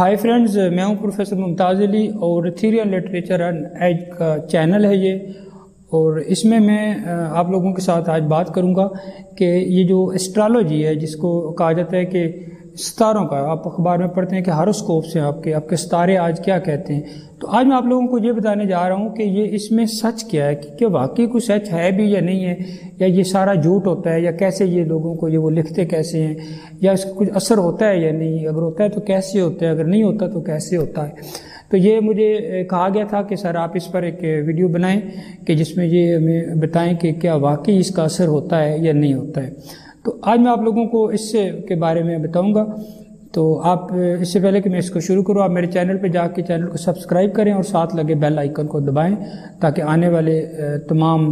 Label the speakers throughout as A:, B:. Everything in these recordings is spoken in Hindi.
A: हाय फ्रेंड्स, मैं हूँ प्रोफेसर मुमताज़ अली और theory and literature and age का चैनल है ये। और इसमें मैं आप लोगों के साथ आज बात करूँगा कि ये जो एस्ट्रोलॉजी है, जिसको कहा जाता है कि सितारों का आप अखबार में पढ़ते हैं कि हारोस्कोप से आपके आपके सितारे आज क्या कहते हैं? तो आज मैं आप लोगों को ये बताने जा रहा हूँ कि ये इसमें सच क्या है कि, कि वाकई कुछ सच है भी या नहीं है? या ये सारा झूठ होता है? या कैसे ये लोगों को ये वो लिखते कैसे हैं? या इसका कुछ असर होता है या नहीं? अगर होता है तो कैसे होता है? अगर नहीं होता तो कैसे होता है? तो ये मुझे कहा गया था कि सर आप इस पर एक वीडियो बनाएँ कि जिसमें ये हमें बताएँ कि क्या वाकई इसका असर होता है या नहीं होता है। तो आज मैं आप लोगों को इससे के बारे में बताऊँगा। तो आप इससे पहले कि मैं इसको शुरू करूँ, आप मेरे चैनल पर जाके चैनल को सब्सक्राइब करें और साथ लगे बेल आइकन को दबाएँ ताकि आने वाले तमाम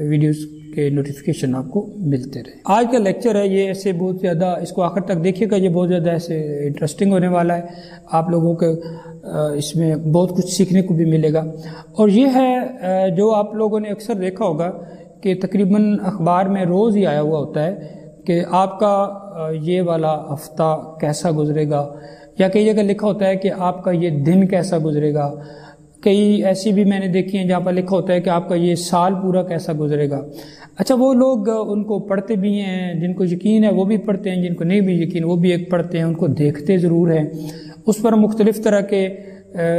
A: वीडियोस के नोटिफिकेशन आपको मिलते रहे। आज का लेक्चर है, ये ऐसे बहुत ज़्यादा, इसको आखिर तक देखिएगा, ये बहुत ज़्यादा ऐसे इंटरेस्टिंग होने वाला है। आप लोगों के इसमें बहुत कुछ सीखने को भी मिलेगा। और ये है जो आप लोगों ने अक्सर देखा होगा कि तकरीबन अखबार में रोज़ ही आया हुआ होता है कि आपका ये वाला हफ़्ता कैसा गुजरेगा? या कई जगह लिखा होता है कि आपका ये दिन कैसा गुजरेगा? कई ऐसी भी मैंने देखी हैं जहाँ पर लिखा होता है कि आपका ये साल पूरा कैसा गुजरेगा? अच्छा वो लोग उनको पढ़ते भी हैं, जिनको यकीन है वो भी पढ़ते हैं, जिनको नहीं भी यकीन वो भी एक पढ़ते हैं, उनको देखते ज़रूर हैं। उस पर मुख्तलिफ़ तरह के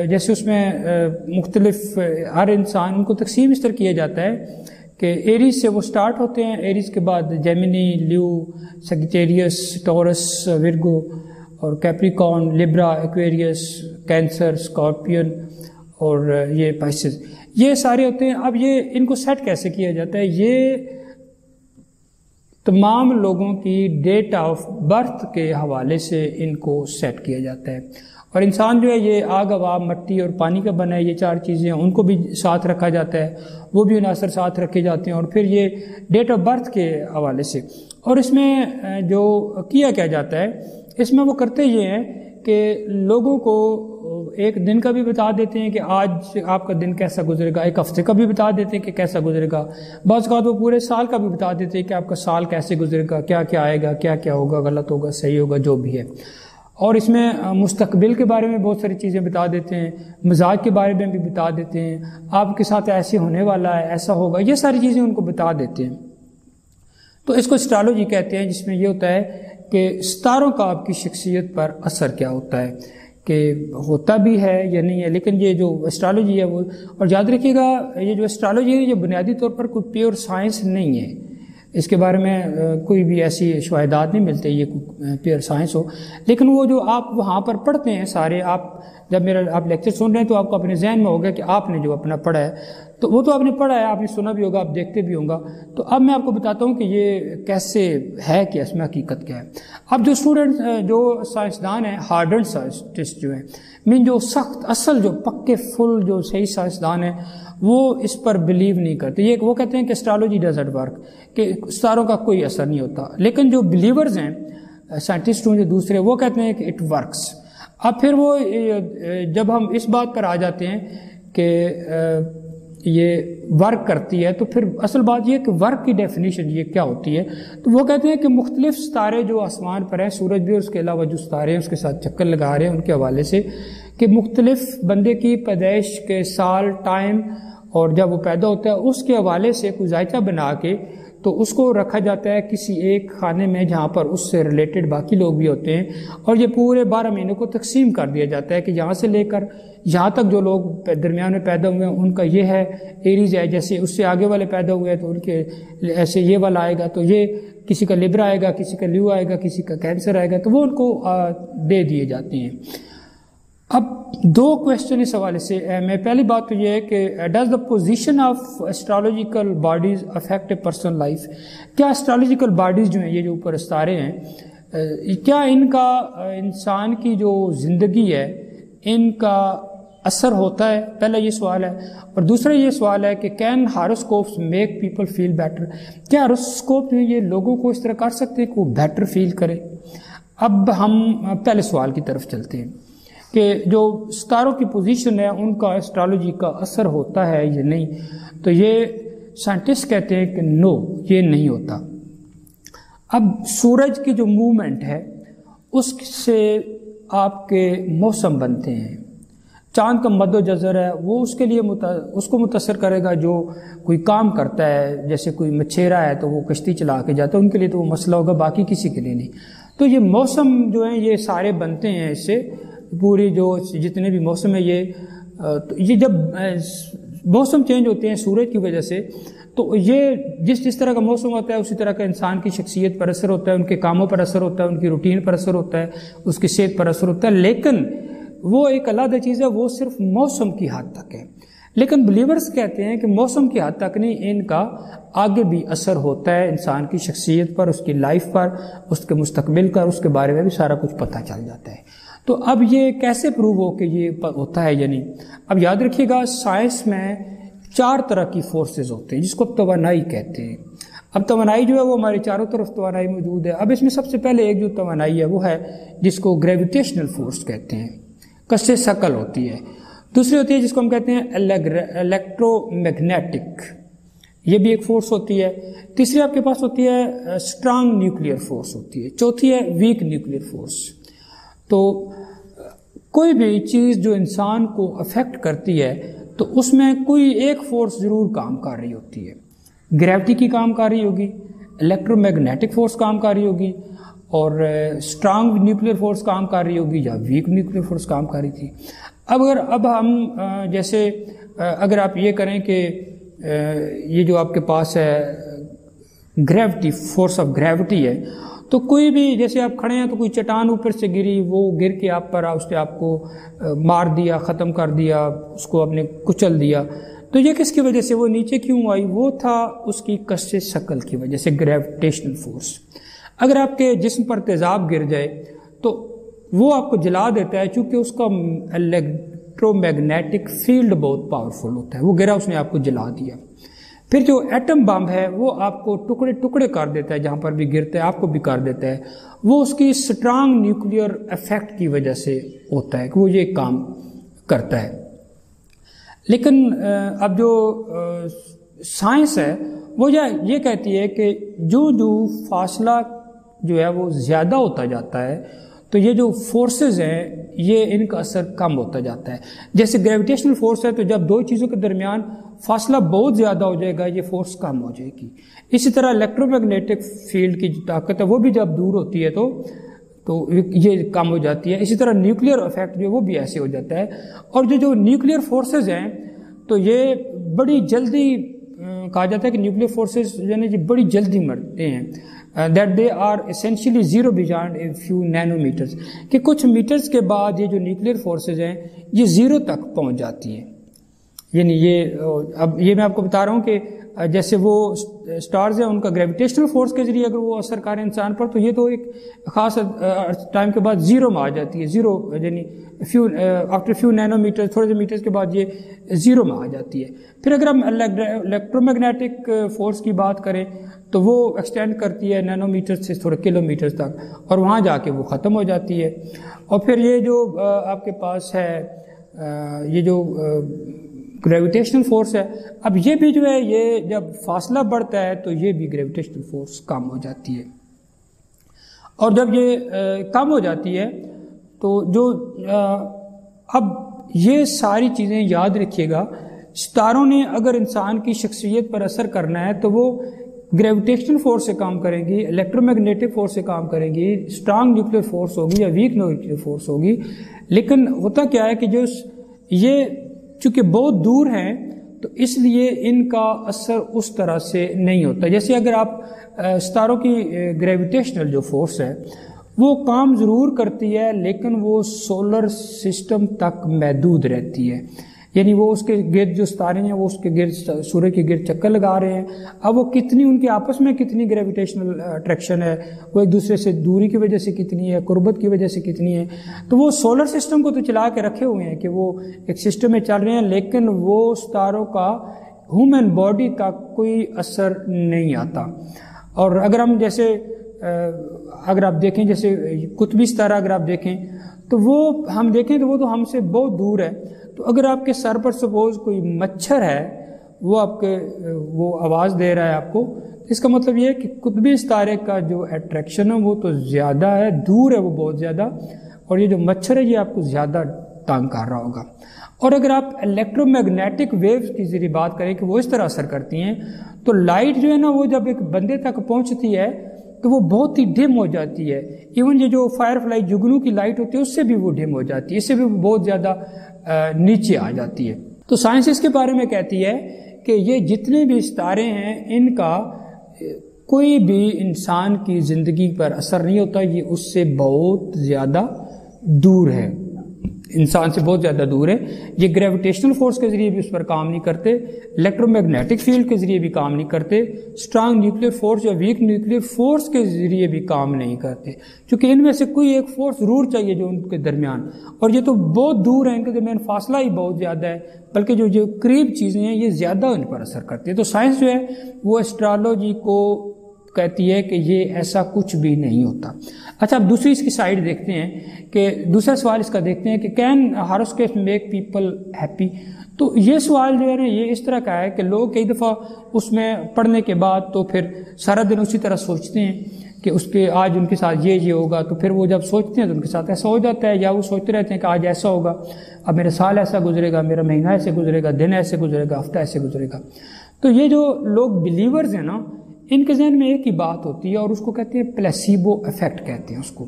A: जैसे उसमें मुख्तलिफ़ हर इंसान, उनको तकसीम इस तरह किया जाता है कि एरीज से वो स्टार्ट होते हैं। एरीज के बाद जेमिनी ल्यू सेगिटेरियस टॉरस विरगो और Capricorn Libra Aquarius Cancer Scorpion और ये पाइसिस ये सारे होते हैं। अब ये इनको सेट कैसे किया जाता है? ये तमाम लोगों की डेट ऑफ़ बर्थ के हवाले से इनको सेट किया जाता है। और इंसान जो है, ये आग, हवा, मट्टी और पानी का बना है, ये चार चीज़ें हैं, उनको भी साथ रखा जाता है, वो भी अनासर साथ रखे जाते हैं। और फिर ये डेट ऑफ़ बर्थ के हवाले से। और इसमें जो किया क्या जाता है, इसमें वो करते ये हैं कि लोगों को एक दिन का भी बता देते हैं कि आज आपका दिन कैसा गुजरेगा, एक हफ़्ते का भी बता देते हैं कि कैसा गुजरेगा। बस वो पूरे साल का भी बता देते हैं कि आपका साल कैसे गुजरेगा क्या क्या आएगा क्या क्या होगा, गलत होगा, सही होगा, जो भी है। और इसमें मुस्तकबिल के बारे में बहुत सारी चीज़ें बता देते हैं, मज़ाक के बारे में भी बता देते हैं। आपके साथ ऐसे होने वाला है, ऐसा होगा, ये सारी चीज़ें उनको बता देते हैं। तो इसको एस्ट्रोलॉजी कहते हैं, जिसमें ये होता है कि सितारों का आपकी शख्सियत पर असर क्या होता है, कि होता भी है या नहीं है। लेकिन ये जो एस्ट्रोलॉजी है वो, और याद रखिएगा, ये जो एस्ट्रोलॉजी है, ये बुनियादी तौर पर कोई प्योर साइंस नहीं है। इसके बारे में कोई भी ऐसी शवाहदात नहीं मिलते, ये प्योर साइंस हो। लेकिन वो जो आप वहाँ पर पढ़ते हैं, सारे आप जब मेरा आप लेक्चर सुन रहे हैं तो आपको अपने जहन में होगा कि आपने जो अपना पढ़ा है तो वो तो आपने पढ़ा है, आपने सुना भी होगा, आप देखते भी होंगे। तो अब मैं आपको बताता हूँ कि ये कैसे है कि इसमें हकीकत क्या है। अब जो स्टूडेंट जो साइंसदान हैं हार्डन साइंटिस्ट जो हैं, मीन जो सख्त, असल जो पक्के, फुल जो सही साइंसदान हैं, वो इस पर बिलीव नहीं करते। ये वो कहते हैं कि एस्ट्रोलॉजी डजेंट वर्क कि स्टारों का कोई असर नहीं होता। लेकिन जो बिलीवर्स हैं साइंटिस्ट हूँ जो दूसरे, वो कहते हैं कि इट वर्क्स अब फिर वो जब हम इस बात पर आ जाते हैं कि ये वर्क करती है तो फिर असल बात यह कि वर्क की डेफिनेशन ये क्या होती है? तो वो कहते हैं कि मुख्तलिफ़ सितारे जो आसमान पर हैं, सूरज भी उसके अलावा जो सितारे हैं, उसके साथ चक्कर लगा रहे हैं, उनके हवाले से कि मुख्तलिफ़ बंदे की पैदाइश के साल टाइम और जब वो पैदा होता है, उसके हवाले से कुछ जायचा बना के तो उसको रखा जाता है किसी एक खाने में जहाँ पर उससे रिलेटेड बाकी लोग भी होते हैं और ये पूरे बारह महीनों को तकसीम कर दिया जाता है कि यहाँ से लेकर यहाँ तक जो लोग दरमियान में पैदा हुए हैं, उनका ये है, एरीज है, जैसे उससे आगे वाले पैदा हुए हैं तो उनके ऐसे ये वाला आएगा तो ये किसी का लिब्रा आएगा, किसी का ल्यू आएगा, किसी का कैंसर आएगा तो वो उनको दे दिए जाते हैं। अब दो क्वेश्चन इस हवाले से मैं पहली बात तो ये है कि does the position of astrological bodies affect a personal life क्या एस्ट्रोलॉजिकल बॉडीज जो हैं, ये जो ऊपर सितारे हैं क्या इनका इंसान की जो ज़िंदगी है, इनका असर होता है? पहला ये सवाल है। और दूसरा ये सवाल है कि can horoscopes make people feel better क्या हारोस्कोप जो ये लोगों को इस तरह कर सकते हैं कि वो बेटर फील करें? अब हम पहले सवाल की तरफ़ चलते हैं। कि जो सितारों की पोजीशन है उनका एस्ट्रोलॉजी का असर होता है या नहीं? तो ये साइंटिस्ट कहते हैं कि नो ये नहीं होता। अब सूरज की जो मूवमेंट है उससे आपके मौसम बनते हैं। चाँद का मदो जजर है वो उसके लिए मुता, उसको मुतासर करेगा जो कोई काम करता है। जैसे कोई मछेरा है तो वो कश्ती चला के जाता है उनके लिए तो वो मसला होगा बाकी किसी के लिए नहीं। तो ये मौसम जो है ये सारे बनते हैं इससे पूरी जो जितने भी मौसम है ये तो ये जब मौसम चेंज होते हैं सूरज की वजह से तो ये जिस जिस तरह का मौसम होता है उसी तरह का इंसान की शख्सियत पर असर होता है, उनके कामों पर असर होता है, उनकी रूटीन पर असर होता है, उसकी सेहत पर असर होता है, लेकिन वो एक अलग चीज़ है, वो सिर्फ़ मौसम की हद तक है। लेकिन बिलीवर्स कहते हैं कि मौसम की हद तक नहीं, इनका आगे भी असर होता है इंसान की शख्सियत पर, उसकी लाइफ पर, उसके मुस्तबिल का उसके बारे में भी सारा कुछ पता चल जाता है। तो अब ये कैसे प्रूव हो कि ये होता है या नहीं? अब याद रखिएगा साइंस में चार तरह की फोर्सेज होते हैं, जिसको तोानाई कहते हैं। अब तोानाई जो है वो हमारे चारों तरफ़ तोानाई मौजूद है। अब इसमें सबसे पहले एक जो तोानाई है वो है, जिसको ग्रेविटेशनल फोर्स कहते हैं। कस्से शकल होती है। दूसरी होती है जिसको हम कहते हैं इलेक्ट्रोमैग्नेटिक ये भी एक फोर्स होती है। तीसरी आपके पास होती है स्ट्रांग न्यूक्लियर फोर्स होती है। चौथी है वीक न्यूक्लियर फोर्स तो कोई भी चीज़ जो इंसान को अफेक्ट करती है तो उसमें कोई एक फोर्स ज़रूर काम कर रही होती है। ग्रेविटी की काम कर रही होगी इलेक्ट्रोमैग्नेटिक फोर्स काम कर रही होगी, और स्ट्रांग न्यूक्लियर फोर्स काम कर रही होगी, या वीक न्यूक्लियर फोर्स काम कर रही थी। अब अगर, अब हम जैसे अगर आप ये करें कि ये जो आपके पास है ग्रेविटी फोर्स ऑफ़ ग्रेविटी है तो कोई भी, जैसे आप खड़े हैं तो कोई चट्टान ऊपर से गिरी, वो गिर के आप पर उसने आपको मार दिया, ख़त्म कर दिया, उसको आपने कुचल दिया। तो ये किसकी वजह से? वो नीचे क्यों आई? वो था उसकी कस्य शक्ल की वजह से ग्रेविटेशनल फोर्स अगर आपके जिस्म पर तेज़ाब गिर जाए तो वो आपको जला देता है, चूँकि उसका इलेक्ट्रोमैग्नेटिक फ़ील्ड बहुत पावरफुल होता है। वो गिरा, उसने आपको जला दिया। फिर जो एटम बम है, वो आपको टुकड़े टुकड़े कर देता है, जहाँ पर भी गिरता है, आपको भी कर देता है। वो उसकी स्ट्रांग न्यूक्लियर इफ़ेक्ट की वजह से होता है कि वो ये काम करता है। लेकिन अब जो साइंस है, वो ये कहती है कि जो जो फासला जो है, वो ज़्यादा होता जाता है तो ये जो फोर्सेस हैं, ये इनका असर कम होता जाता है। जैसे ग्रेविटेशनल फोर्स है तो जब दो चीज़ों के दरमियान फासला बहुत ज़्यादा हो जाएगा, ये फोर्स कम हो जाएगी। इसी तरह इलेक्ट्रोमैग्नेटिक फ़ील्ड की जो ताकत है, वो भी जब दूर होती है तो तो ये कम हो जाती है। इसी तरह न्यूक्लियर इफ़ेक्ट जो वो भी ऐसे हो जाता है। और जो जो न्यूक्लियर फोर्सेज हैं तो ये बड़ी जल्दी कहा जाता है कि न्यूक्लियर फोर्सेज यानी बड़ी जल्दी मरते हैं। That they are essentially zero beyond a few nanometres कि कुछ मीटर्स के बाद ये जो न्यूक्लियर फोर्सेज हैं, ये ज़ीरो तक पहुँच जाती हैं। यानी ये अब ये मैं आपको बता रहा हूँ कि जैसे वो स्टार्स हैं, उनका ग्रेविटेशनल फोर्स के ज़रिए अगर वो असर करें इंसान पर तो ये तो एक खास टाइम के बाद ज़ीरो में आ जाती है ज़ीरो यानी फ्यू आफ्टर फ्यू नैनोमीटर थोड़े से मीटर्स के बाद ये ज़ीरो में आ जाती है। फिर अगर हम इलेक्ट्रोमैग्नेटिक फोर्स की बात करें तो वो एक्सटेंड करती है नैनोमीटर से थोड़े किलोमीटर तक, और वहाँ जाके वो ख़त्म हो जाती है। और फिर ये जो आपके पास है ये जो ग्रेविटेशनल फोर्स है। अब ये भी जो है ये जब फासला बढ़ता है तो ये भी ग्रेविटेशनल फोर्स कम हो जाती है। और जब ये आ, कम हो जाती है तो जो आ, अब ये सारी चीज़ें याद रखिएगा सितारों ने अगर इंसान की शख्सियत पर असर करना है तो वो ग्रेविटेशनल फोर्स से काम करेंगी इलेक्ट्रोमैग्नेटिक फोर्स से काम करेंगी स्ट्रांग न्यूक्लियर फोर्स होगी या वीक न्यूक्लियर फोर्स होगी। लेकिन होता क्या है कि जो ये चूँकि बहुत दूर हैं तो इसलिए इनका असर उस तरह से नहीं होता। जैसे अगर आप सितारों की ग्रेविटेशनल जो फोर्स है, वो काम ज़रूर करती है, लेकिन वो सोलर सिस्टम तक महदूद रहती है। यानी वो उसके गिर्द जो सितारे हैं, वो उसके गिर्द सूर्य के गिर्द चक्कर लगा रहे हैं। अब वो कितनी उनके आपस में कितनी ग्रेविटेशनल अट्रैक्शन है, वो एक दूसरे से दूरी की वजह से कितनी है, कुर्बत की वजह से कितनी है। तो वो सोलर सिस्टम को तो चला के रखे हुए हैं कि वो एक सिस्टम में चल रहे हैं, लेकिन वो सितारों का ह्यूमन बॉडी तक कोई असर नहीं आता। और अगर हम जैसे अगर आप देखें, जैसे कुतबी सितारा अगर आप देखें तो वो हम देखें तो वो तो हमसे बहुत दूर है। तो अगर आपके सर पर सपोज़ कोई मच्छर है, वो आपके, वो आवाज़ दे रहा है आपको तो इसका मतलब ये है कि कुतबी तारे का जो अट्रैक्शन है, वो तो ज़्यादा है, दूर है वो बहुत ज़्यादा, और ये जो मच्छर है, ये आपको ज़्यादा तंग कर रहा होगा। और अगर आप इलेक्ट्रोमैग्नेटिक वेव्स की ज़रिए बात करें कि वो इस तरह असर करती हैं तो लाइट जो है ना, वो जब एक बंदे तक पहुँचती है तो वो बहुत ही डिम हो जाती है। इवन ये जो फायर फ्लाई जुगनू की लाइट होती है, उससे भी वो डिम हो जाती है। इससे भी वो बहुत ज़्यादा नीचे आ जाती है। तो साइंस इसके बारे में कहती है कि ये जितने भी सितारे हैं, इनका कोई भी इंसान की ज़िंदगी पर असर नहीं होता। ये उससे बहुत ज़्यादा दूर है। इंसान से बहुत ज़्यादा दूर है। ये ग्रेविटेशनल फोर्स के ज़रिए भी उस पर काम नहीं करते इलेक्ट्रोमैग्नेटिक फ़ील्ड के ज़रिए भी काम नहीं करते स्ट्रांग न्यूक्लियर फोर्स या वीक न्यूक्लियर फोर्स के ज़रिए भी काम नहीं करते। क्योंकि इनमें से कोई एक फोर्स ज़रूर चाहिए जो उनके दरमियान। और ये तो बहुत दूर है, इनके दरमियान फासला ही बहुत ज़्यादा है, बल्कि जो जो करीब चीज़ें हैं, ये ज़्यादा उन पर असर करती है। तो साइंस जो है, वो एस्ट्रोलॉजी को कहती है कि ये ऐसा कुछ भी नहीं होता। अच्छा अब दूसरी इसकी साइड देखते हैं कि दूसरा सवाल इसका देखते हैं कि can horoscope make people happy तो ये सवाल जो है ना, ये इस तरह का है कि लोग कई दफ़ा उसमें पढ़ने के बाद तो फिर सारा दिन उसी तरह सोचते हैं कि उसके आज उनके साथ ये ये होगा तो फिर वो जब सोचते हैं तो उनके साथ ऐसा हो जाता है या वो सोचते रहते हैं कि आज ऐसा होगा, अब मेरा साल ऐसा गुजरेगा, मेरा महीना ऐसे गुजरेगा, दिन ऐसे गुजरेगा, हफ़्ता ऐसे गुजरेगा। तो ये जो लोग बिलीवर्स हैं ना इनके जहन में एक ही बात होती है और उसको कहते हैं प्लेसिबो इफ़ेक्ट कहते हैं उसको।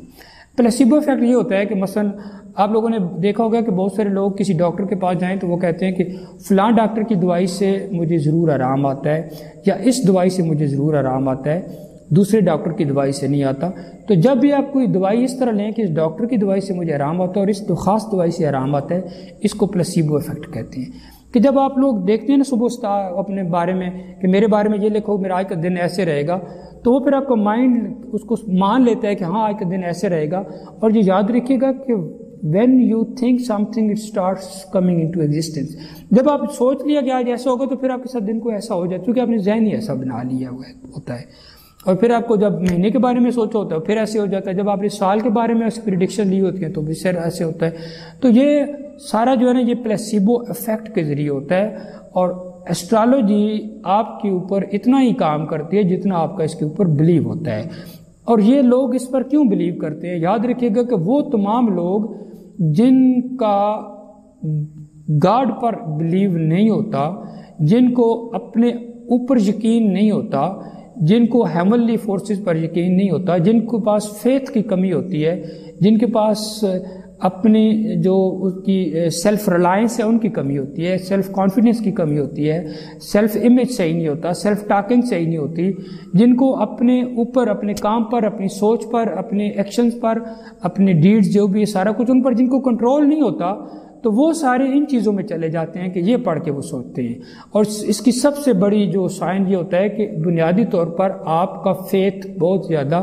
A: प्लेसिबो इफ़ेक्ट ये होता है कि मसलन आप लोगों ने देखा होगा कि बहुत सारे लोग किसी डॉक्टर के पास जाएँ तो वो कहते हैं कि फ़लाँ डॉक्टर की दवाई से मुझे ज़रूर आराम आता है या इस दवाई से मुझे ज़रूर आराम आता है, दूसरे डॉक्टर की दवाई से नहीं आता। तो जब भी आप कोई दवाई इस तरह लें कि इस डॉक्टर की दवाई से मुझे आराम आता है और इस ख़ास दवाई से आराम आता है, इसको प्लेसिबो इफ़ेक्ट कहते हैं। कि जब आप लोग देखते हैं ना सुबह अपने बारे में, कि मेरे बारे में ये लिखो, मेरा आज का दिन ऐसे रहेगा तो वो फिर आपका माइंड उसको मान लेता है कि हाँ आज का दिन ऐसे रहेगा। और ये याद रखिएगा कि when you think something it start coming into existence जब आप सोच लिया कि आज ऐसा होगा तो फिर आपके साथ दिन को ऐसा हो जाए क्योंकि आपने जहन ही ऐसा बना लिया हुआ होता है। और फिर आपको जब महीने के बारे में सोचा होता है, फिर ऐसे हो जाता है। जब आपने साल के बारे में उसकी प्रिडिक्शन ली होती है तो फिर ऐसे होता है। तो ये सारा जो है ना, ये प्लेसिबो इफ़ेक्ट के ज़रिए होता है। और एस्ट्रोलॉजी आपके ऊपर इतना ही काम करती है जितना आपका इसके ऊपर बिलीव होता है। और ये लोग इस पर क्यों बिलीव करते हैं? याद रखिएगा कि वो तमाम लोग जिनका गॉड पर बिलीव नहीं होता, जिनको अपने ऊपर यकीन नहीं होता, जिनको हेमनली फोर्सेस पर यकीन नहीं होता, जिनके पास फेथ की कमी होती है, जिनके पास अपनी जो उसकी सेल्फ रिलायंस है, उनकी कमी होती है सेल्फ कॉन्फिडेंस की कमी होती है सेल्फ इमेज सही नहीं होता सेल्फ टॉकिंग सही नहीं होती, जिनको अपने ऊपर, अपने काम पर, अपनी सोच पर, अपने एक्शंस पर, अपने डीड्स जो भी है, सारा कुछ उन पर, जिनको कंट्रोल नहीं होता तो वो सारे इन चीज़ों में चले जाते हैं कि ये पढ़ के वो सोचते हैं। और इसकी सबसे बड़ी जो साइन ये होता है कि बुनियादी तौर पर आपका फेथ बहुत ज़्यादा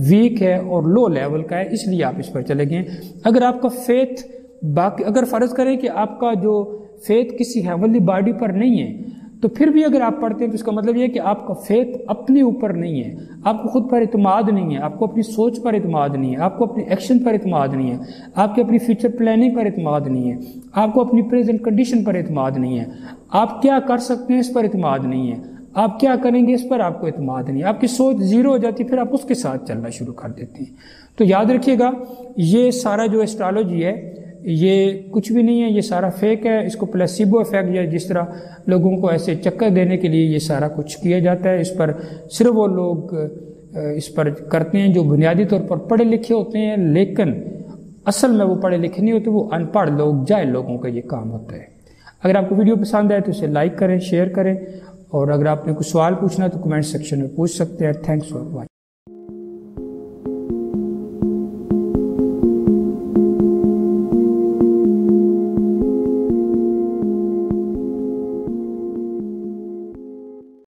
A: वीक है और लो लेवल का है, इसलिए आप इस पर चले गए। अगर आपका फेथ बाकी, अगर फ़र्ज़ करें कि आपका जो फेथ किसी हेवनली बॉडी पर नहीं है तो फिर भी अगर आप पढ़ते हैं तो इसका मतलब यह है कि आपका फेथ अपने ऊपर नहीं है। आपको खुद पर इतमाद नहीं है। आपको अपनी सोच पर इतमाद नहीं है। आपको अपने एक्शन पर इतमाद नहीं है। आपकी अपनी फ्यूचर प्लानिंग पर इतमाद नहीं है। आपको अपनी प्रेजेंट कंडीशन पर इतमाद नहीं है। आप क्या कर सकते हैं इस पर इतमाद नहीं है। आप क्या करेंगे इस पर आपको इतमाद नहीं है। आपकी सोच ज़ीरो हो जाती है, फिर आप उसके साथ चलना शुरू कर देते हैं। तो याद रखिएगा, ये सारा जो एस्ट्रोलॉजी है ये कुछ भी नहीं है, ये सारा फेक है, इसको प्लेसिबो इफ़ेक्ट या जिस तरह लोगों को ऐसे चक्कर देने के लिए ये सारा कुछ किया जाता है। इस पर सिर्फ़ वो लोग, इस पर करते हैं जो बुनियादी तौर पर पढ़े लिखे होते हैं, लेकिन असल में वो पढ़े लिखे नहीं होते, वो अनपढ़ लोग जाए लोगों का ये काम होता है। अगर आपको वीडियो पसंद आए तो इसे लाइक करें शेयर करें, और अगर आपने कुछ सवाल पूछना है तो कमेंट सेक्शन में पूछ सकते हैं। Thanks for watching